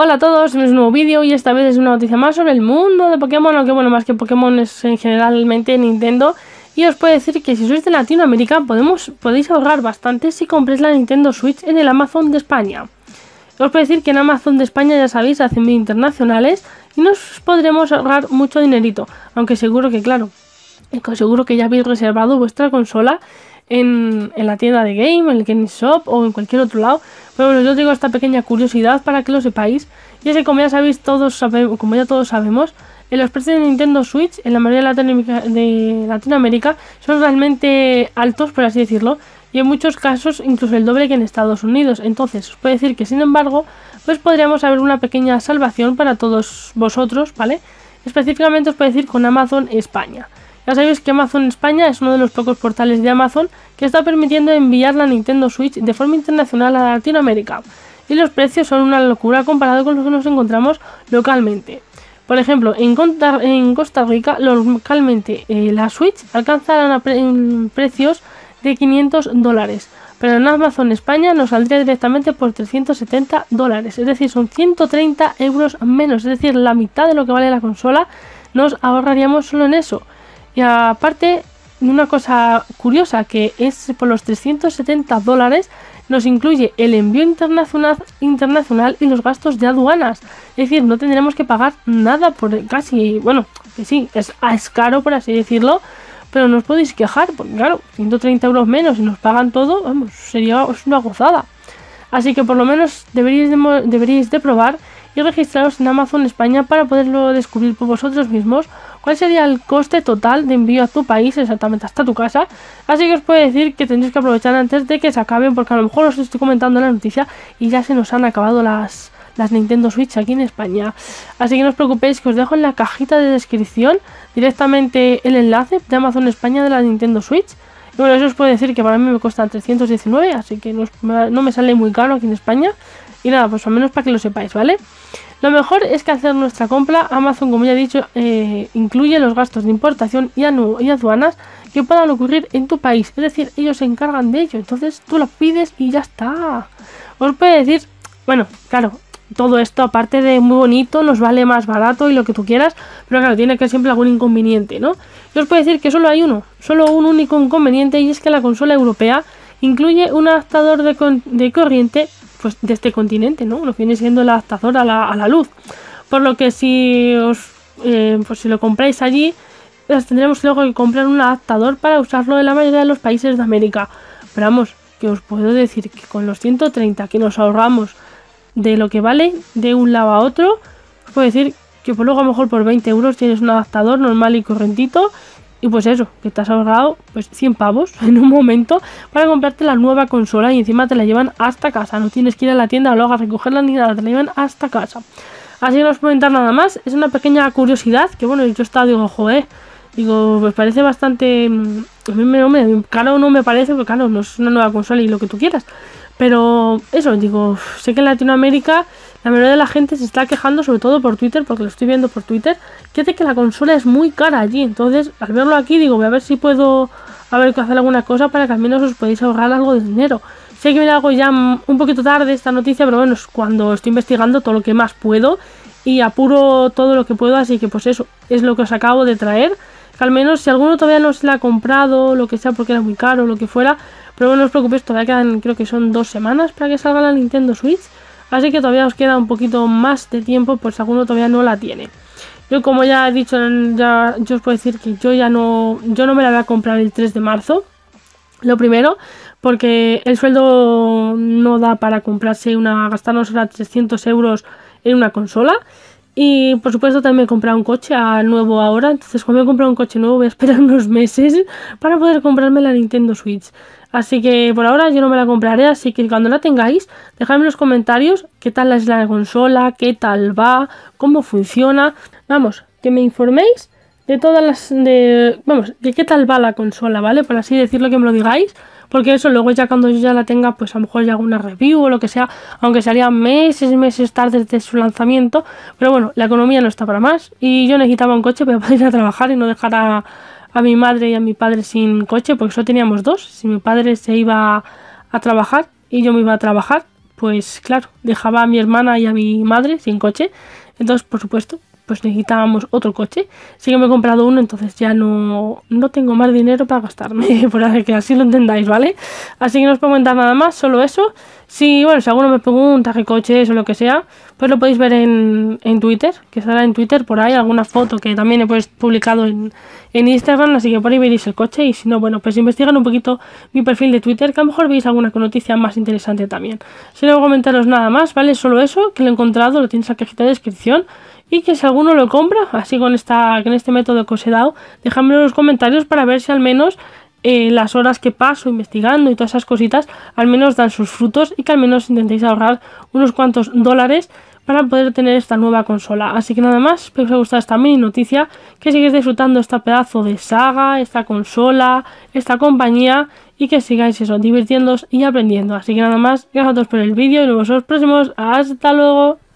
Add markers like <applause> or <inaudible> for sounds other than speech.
Hola a todos, es un nuevo vídeo y esta vez es una noticia más sobre el mundo de Pokémon, aunque bueno, más que Pokémon es en generalmente Nintendo. Y os puedo decir que si sois de Latinoamérica podemos, podéis ahorrar bastante si compréis la Nintendo Switch en el Amazon de España. Os puedo decir que en Amazon de España ya sabéis, hacen envíos internacionales y nos podremos ahorrar mucho dinerito. Aunque seguro que claro, seguro que ya habéis reservado vuestra consola en, la tienda de game, en el Game Shop o en cualquier otro lado. Pero bueno, yo digo esta pequeña curiosidad para que lo sepáis. Y es que como ya sabéis, todos como ya todos sabemos, en los precios de Nintendo Switch en la mayoría de Latinoamérica son realmente altos, por así decirlo, y en muchos casos incluso el doble que en Estados Unidos. Entonces, os puedo decir que sin embargo, pues podríamos haber una pequeña salvación para todos vosotros, ¿vale? Específicamente os puedo decir con Amazon España. Ya sabéis que Amazon España es uno de los pocos portales de Amazon que está permitiendo enviar la Nintendo Switch de forma internacional a Latinoamérica. Y los precios son una locura comparado con los que nos encontramos localmente. Por ejemplo, en, Costa Rica, localmente eh, la Switch alcanza precios de 500 dólares. Pero en Amazon España nos saldría directamente por 370 dólares. Es decir, son 130 euros menos. Es decir, la mitad de lo que vale la consola nos ahorraríamos solo en eso. Y aparte, una cosa curiosa que es por los 370 dólares nos incluye el envío internacional, internacional y los gastos de aduanas. Es decir, no tendremos que pagar nada por casi, bueno, que sí, es, es caro por así decirlo, pero no os podéis quejar, porque claro, 130 euros menos y nos pagan todo, vamos, sería una gozada. Así que por lo menos deberíais de probar y registraros en Amazon España para poderlo descubrir por vosotros mismos cuál sería el coste total de envío a tu país, exactamente hasta tu casa. Así que os puedo decir que tendréis que aprovechar antes de que se acaben, porque a lo mejor os estoy comentando la noticia y ya se nos han acabado las, las Nintendo Switch aquí en España. Así que no os preocupéis que os dejo en la cajita de descripción directamente el enlace de Amazon España de la Nintendo Switch. Y bueno, eso os puedo decir que para mí me cuesta 319, así que no, me sale muy caro aquí en España. Y nada, pues al menos para que lo sepáis, ¿vale? Lo mejor es que hacer nuestra compra, Amazon, como ya he dicho, eh, incluye los gastos de importación y, y aduanas que puedan ocurrir en tu país. Es decir, ellos se encargan de ello. Entonces tú lo pides y ya está. Os puede decir, bueno, claro, todo esto, aparte de muy bonito, nos vale más barato y lo que tú quieras, pero claro, tiene que siempre algún inconveniente, ¿no? Yo os puedo decir que solo hay uno, solo un único inconveniente y es que la consola europea incluye un adaptador de, de corriente pues, de este continente, ¿no? Lo viene siendo el adaptador a la, a la luz. Por lo que si os eh, pues si lo compráis allí, pues tendremos luego que comprar un adaptador para usarlo en la mayoría de los países de América. Pero vamos, que os puedo decir que con los 130 que nos ahorramos de lo que vale de un lado a otro, os puedo decir que por luego a lo mejor por 20 euros tienes un adaptador normal y correntito y pues eso, que te has ahorrado pues 100 pavos <laughs> en un momento para comprarte la nueva consola y encima te la llevan hasta casa. No tienes que ir a la tienda luego a recogerla ni nada, te la llevan hasta casa. Así que no os comentar nada más. Es una pequeña curiosidad que bueno, yo estaba, digo, joder, digo, pues parece bastante... Mm, a mí me, me, claro no me parece, porque claro, no es una nueva consola y lo que tú quieras. Pero eso, digo, sé que en Latinoamérica la mayoría de la gente se está quejando, sobre todo por Twitter, porque lo estoy viendo por Twitter, que hace que la consola es muy cara allí. Entonces, al verlo aquí, digo, voy a ver si puedo a ver, hacer alguna cosa para que al menos os podáis ahorrar algo de dinero. Sé que me hago ya un poquito tarde esta noticia, pero bueno, es cuando estoy investigando todo lo que más puedo y apuro todo lo que puedo, así que pues eso es lo que os acabo de traer. Que al menos si alguno todavía no se la ha comprado, lo que sea porque era muy caro, lo que fuera, pero no os preocupéis, todavía quedan, creo que son dos semanas para que salga la Nintendo Switch. Así que todavía os queda un poquito más de tiempo, pues si alguno todavía no la tiene. Yo como ya he dicho, ya, yo os puedo decir que yo ya no, yo no me la voy a comprar el 3 de marzo. Lo primero, porque el sueldo no da para comprarse una, gastarnos ahora 300 euros en una consola. Y por supuesto también me he comprado un coche nuevo ahora. Entonces cuando me he comprado un coche nuevo voy a esperar <laughs> unos meses para poder comprarme la Nintendo Switch. Así que por ahora yo no me la compraré, así que cuando la tengáis, dejadme en los comentarios qué tal es la consola, qué tal va, cómo funciona. Vamos, que me informéis de todas las. de. Vamos, de qué tal va la consola, ¿vale? Por así decirlo, que me lo digáis. Porque eso luego ya cuando yo ya la tenga, pues a lo mejor ya hago una review o lo que sea, aunque sería meses meses tarde desde su lanzamiento. Pero bueno, la economía no está para más y yo necesitaba un coche para <laughs> poder ir a trabajar y no dejar a, a mi madre y a mi padre sin coche, porque solo teníamos dos. Si mi padre se iba a trabajar y yo me iba a trabajar, pues claro, dejaba a mi hermana y a mi madre sin coche. Entonces, por supuesto, pues necesitábamos otro coche. Sí que me he comprado uno, entonces ya no, no tengo más dinero para gastarme, <laughs> por que así lo entendáis, ¿vale? Así que no os puedo comentar nada más, solo eso. Si, bueno, si alguno me pregunta qué coche es o lo que sea, pues lo podéis ver en, en Twitter, que estará en Twitter por ahí, alguna foto que también he pues, publicado en, en Instagram, así que por ahí veréis el coche y si no, bueno, pues investigan un poquito mi perfil de Twitter, que a lo mejor veis alguna noticia más interesante también. Si no comentaros nada más, ¿vale? Solo eso, que lo he encontrado, lo tienes en la cajita de descripción y que si alguno lo compra, así con, esta, con este método que os he dado, dejadme en los comentarios para ver si al menos eh, las horas que paso investigando y todas esas cositas, al menos dan sus frutos y que al menos intentéis ahorrar unos cuantos dólares para poder tener esta nueva consola. Así que nada más, espero que os haya gustado esta mini noticia, que sigáis disfrutando este pedazo de saga, esta consola, esta compañía y que sigáis eso, divirtiéndoos y aprendiendo. Así que nada más, gracias a todos por el vídeo y nos vemos en los próximos. Hasta luego.